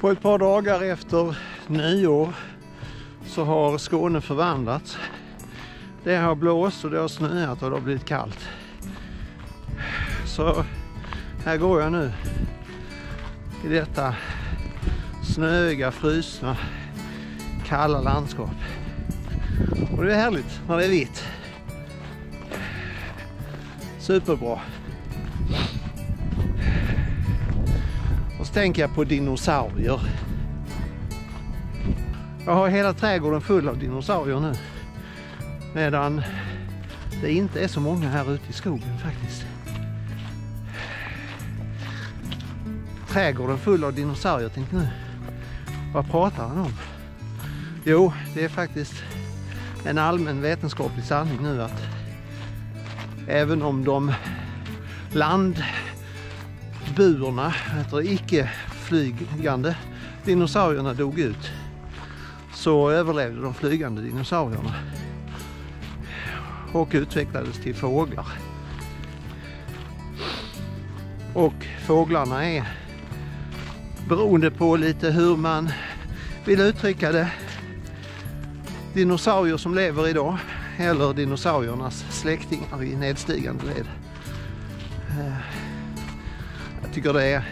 På ett par dagar efter nyår så har Skåne förvandlats. Det har blåst och det har snöat och det har blivit kallt. Så här går jag nu i detta snöiga, frusna, kalla landskap. Och det är härligt när det är vitt. Superbra. Tänker jag på dinosaurier. Jag har hela trädgården full av dinosaurier nu. Medan det inte är så många här ute i skogen faktiskt. Trädgården full av dinosaurier, tänkte nu. Vad pratar han om? Jo, det är faktiskt en allmän vetenskaplig sanning nu att även om de land eller icke flygande dinosaurierna dog ut så överlevde de flygande dinosaurierna och utvecklades till fåglar. Och fåglarna är beroende på lite hur man vill uttrycka det dinosaurier som lever idag eller dinosauriernas släktingar i nedstigande led. Eh, jag tycker det är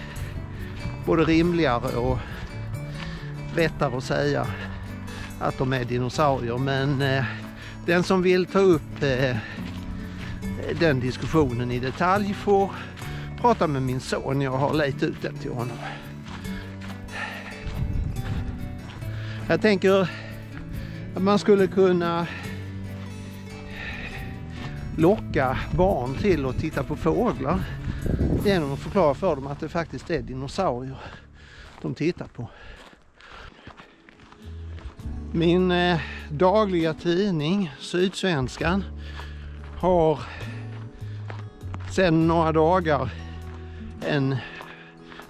både rimligare och lättare att säga att de är dinosaurier men eh, den som vill ta upp eh, den diskussionen i detalj får prata med min son. Jag har lejt ut den till honom. Jag tänker att man skulle kunna locka barn till att titta på fåglar genom att förklara för dem att det faktiskt är dinosaurier de tittar på. Min eh, dagliga tidning Sydsvenskan har sedan några dagar en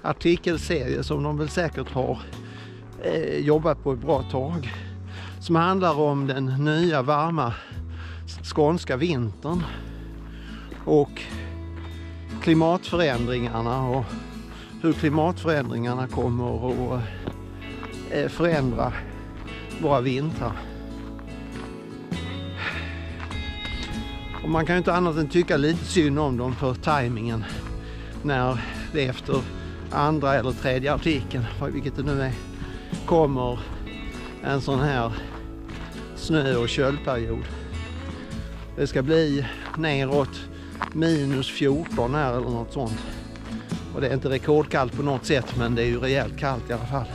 artikelserie som de väl säkert har eh, jobbat på ett bra tag. Som handlar om den nya varma skånska vintern och klimatförändringarna och hur klimatförändringarna kommer att eh, förändra våra vintrar. Och man kan ju inte annat än tycka lite synd om dem för tajmingen när det efter andra eller tredje artikeln, vilket det nu är, kommer en sån här snö och köldperiod. Det ska bli neråt minus 14 här eller något sånt. Och det är inte rekordkallt på något sätt men det är ju rejält kallt i alla fall.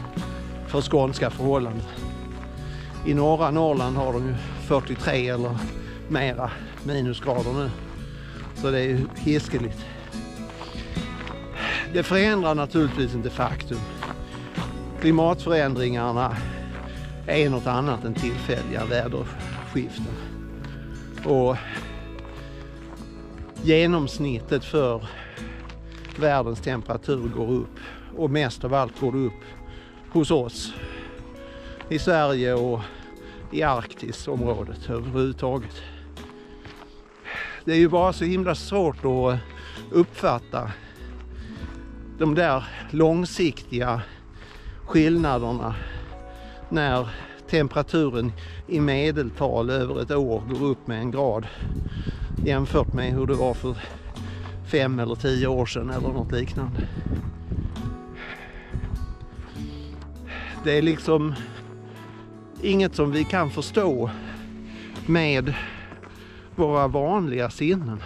För skånska förhållanden. I norra Norrland har de ju 43 eller mera minusgrader nu. Så det är ju hiskeligt. Det förändrar naturligtvis inte faktum. Klimatförändringarna är något annat än tillfälliga väderskiften. Och genomsnittet för världens temperatur går upp och mest av allt går det upp hos oss i Sverige och i Arktisområdet överhuvudtaget. Det är ju bara så himla svårt att uppfatta de där långsiktiga skillnaderna när temperaturen i medeltal över ett år går upp med en grad jämfört med hur det var för fem eller tio år sedan eller något liknande. Det är liksom inget som vi kan förstå med våra vanliga sinnen.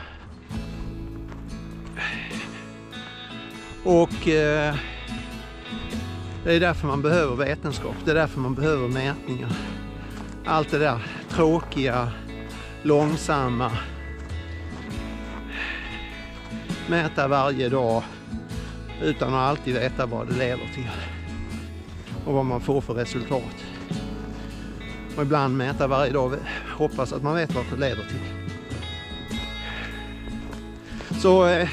Och eh, det är därför man behöver vetenskap. Det är därför man behöver mätningar. Allt det där tråkiga, långsamma. Mäta varje dag utan att alltid veta vad det leder till. Och vad man får för resultat. Och ibland mäta varje dag hoppas att man vet vad det leder till. Så eh,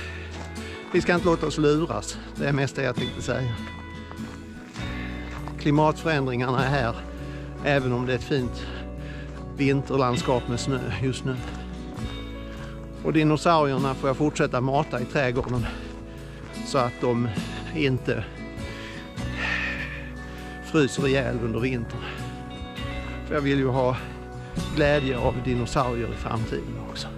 vi ska inte låta oss luras. Det är mest det jag tänkte säga. Klimatförändringarna är här, även om det är ett fint vinterlandskap med snö just nu. Och dinosaurierna får jag fortsätta mata i trädgården så att de inte fryser ihjäl under vintern. För jag vill ju ha glädje av dinosaurier i framtiden också.